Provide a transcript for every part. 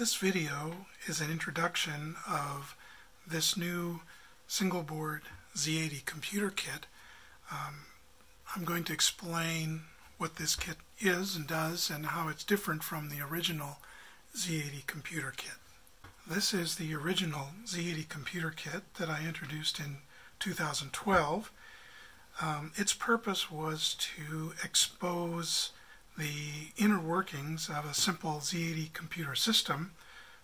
This video is an introduction of this new single board Z80 computer kit. Um, I'm going to explain what this kit is and does and how it's different from the original Z80 computer kit. This is the original Z80 computer kit that I introduced in 2012. Um, its purpose was to expose the inner workings of a simple Z80 computer system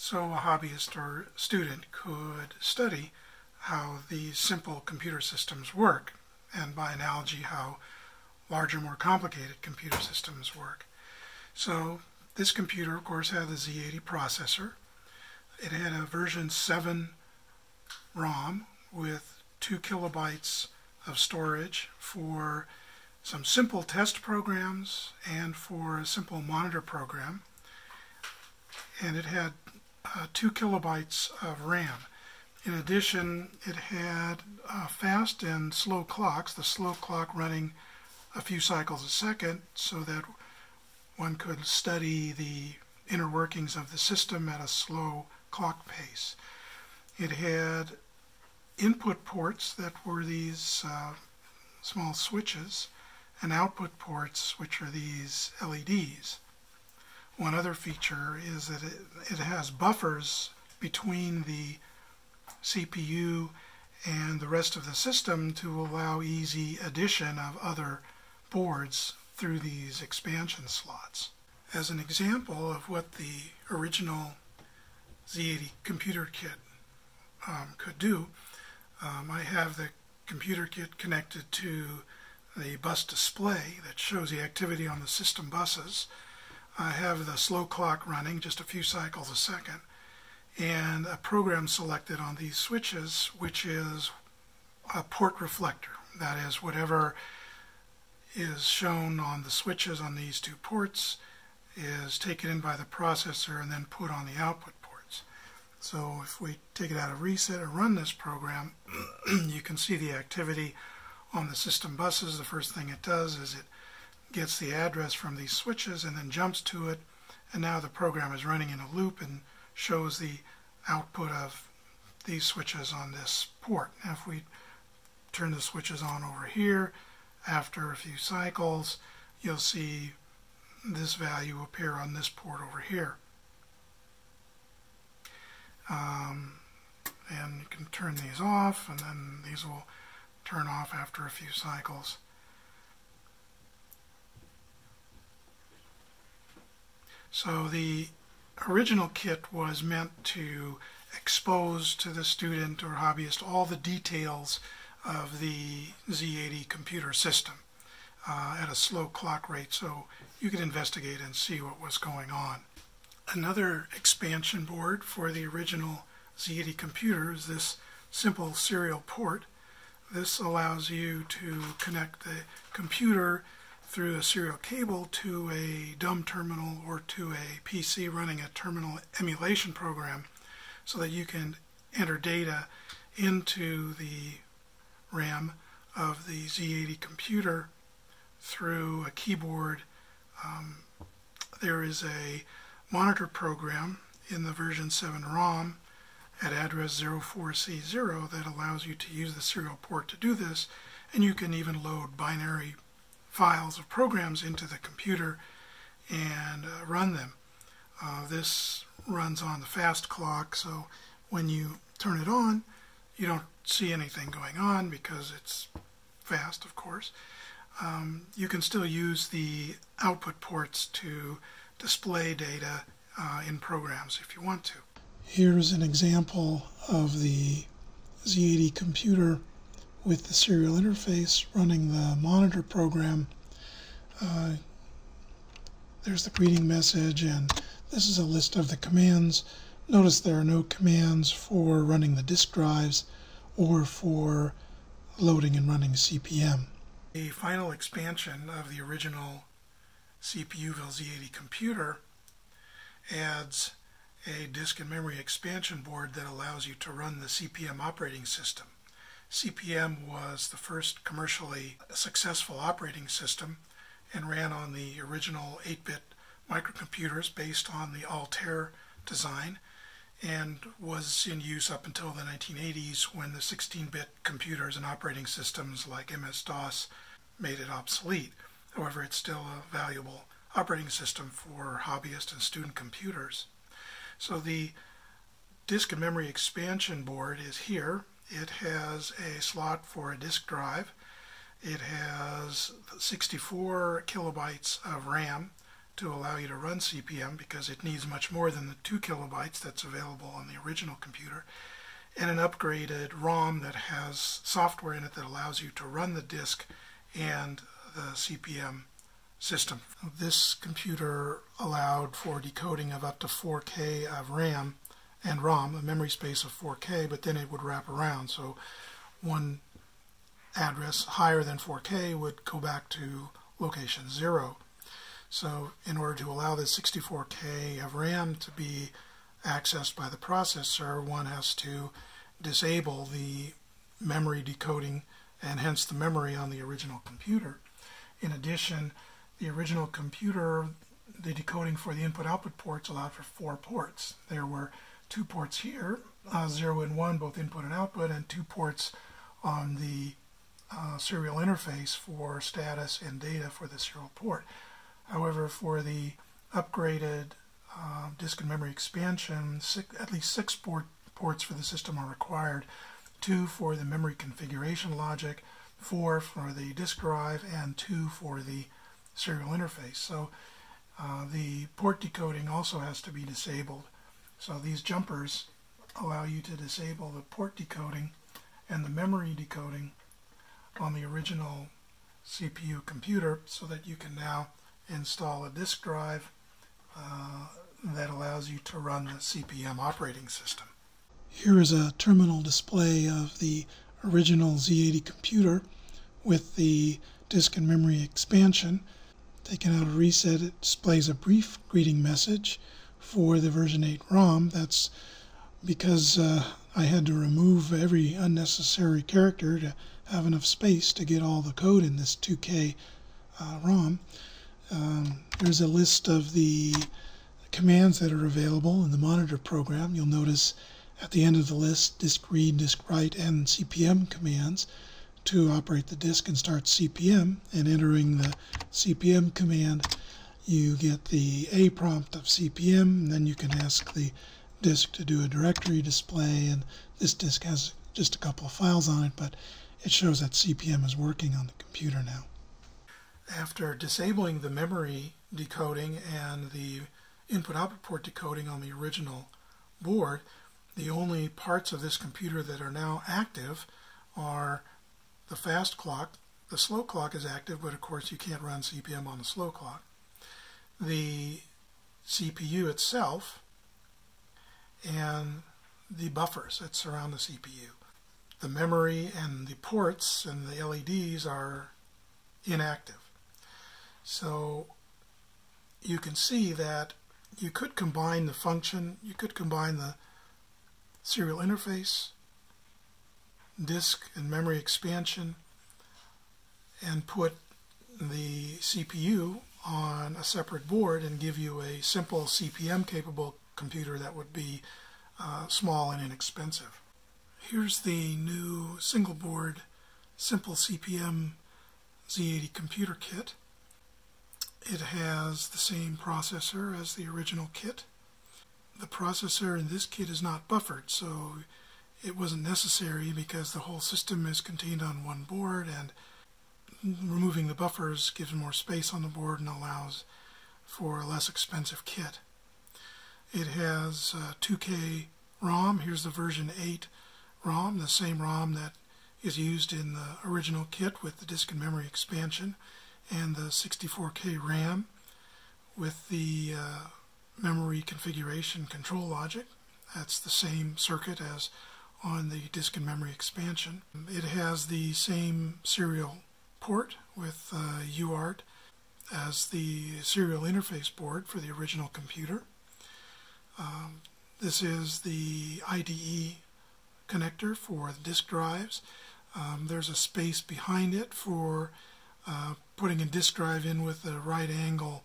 so a hobbyist or student could study how these simple computer systems work and by analogy how larger more complicated computer systems work. So this computer of course had the Z80 processor. It had a version 7 ROM with 2 kilobytes of storage for some simple test programs and for a simple monitor program. And it had uh, 2 kilobytes of RAM. In addition, it had uh, fast and slow clocks, the slow clock running a few cycles a second so that one could study the inner workings of the system at a slow clock pace. It had input ports that were these uh, small switches and output ports which are these LEDs. One other feature is that it, it has buffers between the CPU and the rest of the system to allow easy addition of other boards through these expansion slots. As an example of what the original Z80 computer kit um, could do, um, I have the computer kit connected to the bus display that shows the activity on the system buses. I have the slow clock running, just a few cycles a second, and a program selected on these switches, which is a port reflector. That is, whatever is shown on the switches on these two ports is taken in by the processor and then put on the output ports. so if we take it out of reset and run this program, you can see the activity on the system buses. The first thing it does is it gets the address from these switches and then jumps to it. And now the program is running in a loop and shows the output of these switches on this port. Now if we turn the switches on over here, after a few cycles, you'll see this value appear on this port over here. Um, and you can turn these off and then these will turn off after a few cycles. So the original kit was meant to expose to the student or hobbyist all the details of the Z80 computer system uh, at a slow clock rate so you could investigate and see what was going on. Another expansion board for the original Z80 computer is this simple serial port. This allows you to connect the computer through a serial cable to a dumb terminal or to a PC running a terminal emulation program so that you can enter data into the RAM of the Z80 computer through a keyboard. Um, there is a monitor program in the version 7 ROM at address 04C0 that allows you to use the serial port to do this and you can even load binary files of programs into the computer and uh, run them. Uh, this runs on the fast clock so when you turn it on you don't see anything going on because it's fast of course. Um, you can still use the output ports to display data uh, in programs if you want to. Here's an example of the Z80 computer with the serial interface running the monitor program. Uh, there's the greeting message and this is a list of the commands. Notice there are no commands for running the disk drives or for loading and running CP/M. The final expansion of the original CPUville Z80 computer adds a disk and memory expansion board that allows you to run the CP/M operating system. CP/M was the first commercially successful operating system and ran on the original 8-bit microcomputers based on the Altair design and was in use up until the 1980s when the 16-bit computers and operating systems like MS-DOS made it obsolete. However, it's still a valuable operating system for hobbyist and student computers. So the disk and memory expansion board is here. It has a slot for a disk drive. It has 64 kilobytes of RAM to allow you to run CP/M because it needs much more than the 2 kilobytes that's available on the original computer, and an upgraded ROM that has software in it that allows you to run the disk and the CP/M system. This computer allowed for decoding of up to 4K of RAM and ROM, a memory space of 4K, but then it would wrap around. So one address higher than 4K would go back to location 0. So in order to allow this 64K of RAM to be accessed by the processor, one has to disable the memory decoding and hence the memory on the original computer. In addition, the original computer, the decoding for the input-output ports allowed for four ports. There were two ports here, uh, 0 and 1, both input and output, and two ports on the uh, serial interface for status and data for the serial port. However, for the upgraded uh, disk and memory expansion, six, at least six port, ports for the system are required. Two for the memory configuration logic, four for the disk drive, and two for the serial interface. So uh, the port decoding also has to be disabled. So these jumpers allow you to disable the port decoding and the memory decoding on the original CPU computer so that you can now install a disk drive uh, that allows you to run the CP/M operating system. Here is a terminal display of the original Z80 computer with the disk and memory expansion. Taken out of reset, it displays a brief greeting message for the version 8 ROM. That's because uh, I had to remove every unnecessary character to have enough space to get all the code in this 2K uh, ROM. Um, there's a list of the commands that are available in the monitor program. You'll notice at the end of the list disk read, disk write, and CP/M commands to operate the disk and start CP/M. And entering the CP/M command, you get the A prompt of CP/M, and then you can ask the disk to do a directory display. And this disk has just a couple of files on it, but it shows that CP/M is working on the computer now after disabling the memory decoding and the input output port decoding on the original board, the only parts of this computer that are now active are the fast clock. The slow clock is active, but of course you can't run CP/M on the slow clock. The CPU itself and the buffers that surround the CPU. The memory and the ports and the LEDs are inactive. So you can see that you could combine the function, you could combine the serial interface, disk and memory expansion, and put the CPU on a separate board and give you a simple CP/M capable computer that would be uh, small and inexpensive. Here's the new single board simple CPM Z80 computer kit. It has the same processor as the original kit. The processor in this kit is not buffered, so it wasn't necessary because the whole system is contained on one board and removing the buffers gives more space on the board and allows for a less expensive kit. It has 2K ROM. Here's the version 8 ROM, the same ROM that is used in the original kit with the disk and memory expansion and the 64K RAM with the uh, memory configuration control logic. That's the same circuit as on the disk and memory expansion. It has the same serial port with uh, UART as the serial interface board for the original computer. Um, this is the IDE connector for the disk drives. Um, there's a space behind it for uh, putting a disk drive in with a right angle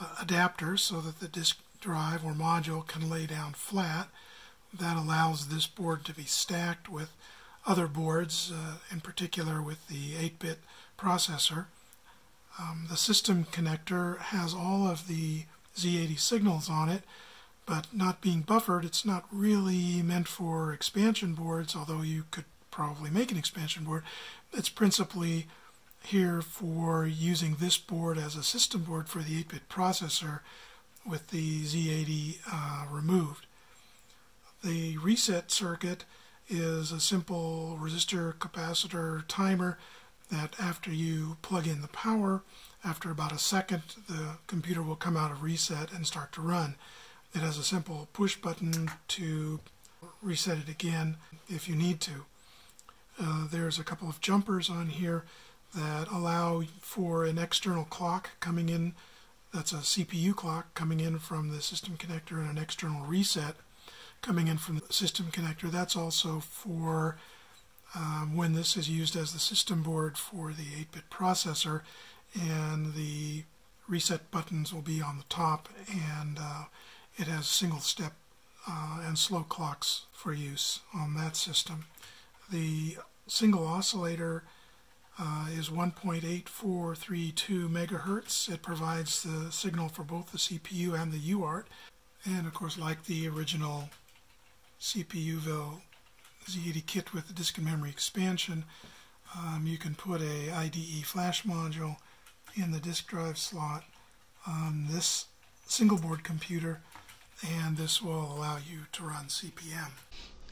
uh, adapter so that the disk drive or module can lay down flat. That allows this board to be stacked with other boards, uh, in particular with the 8-bit processor. Um, the system connector has all of the Z80 signals on it, but not being buffered, it's not really meant for expansion boards, although you could probably make an expansion board. It's principally here for using this board as a system board for the 8-bit processor with the Z80 uh, removed. The reset circuit is a simple resistor capacitor timer that after you plug in the power, after about a second, the computer will come out of reset and start to run. It has a simple push button to reset it again if you need to. Uh, there's a couple of jumpers on here that allow for an external clock coming in. That's a CPU clock coming in from the system connector and an external reset coming in from the system connector. That's also for um, when this is used as the system board for the 8-bit processor and the reset buttons will be on the top and uh, it has single step uh, and slow clocks for use on that system. The single oscillator uh, is 1.8432 megahertz. It provides the signal for both the CPU and the UART. And of course, like the original CPUville Z80 kit with the disk and memory expansion, um, you can put a IDE flash module in the disk drive slot on this single board computer and this will allow you to run CP/M.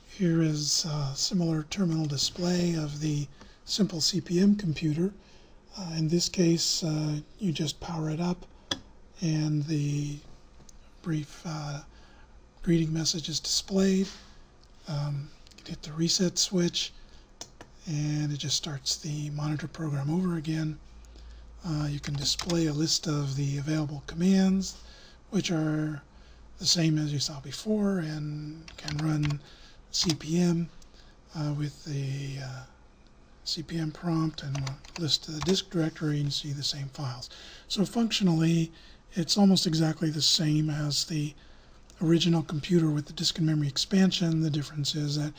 Here is a similar terminal display of the simple CP/M computer. Uh, in this case, uh, you just power it up and the brief uh, greeting message is displayed. Um, you hit the reset switch and it just starts the monitor program over again. Uh, you can display a list of the available commands, which are the same as you saw before and can run CP/M uh, with the uh, CP/M prompt and list the disk directory and see the same files. So functionally, it's almost exactly the same as the original computer with the disk and memory expansion. The difference is that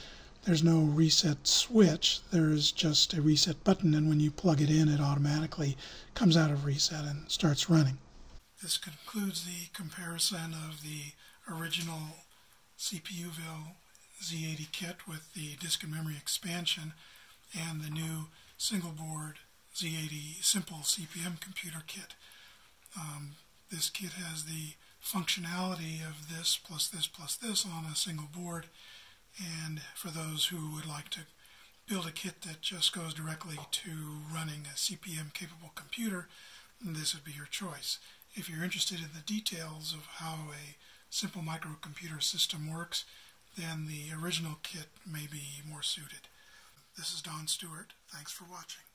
there's no reset switch. There's just a reset button, and when you plug it in, it automatically comes out of reset and starts running. This concludes the comparison of the original CPUville Z80 kit with the disk and memory expansion and the new single board Z80 simple CP/M computer kit. Um, this kit has the functionality of this plus this plus this on a single board. And for those who would like to build a kit that just goes directly to running a CP/M capable computer, this would be your choice. If you're interested in the details of how a simple microcomputer system works, then the original kit may be more suited. This is Donn Stewart. Thanks for watching.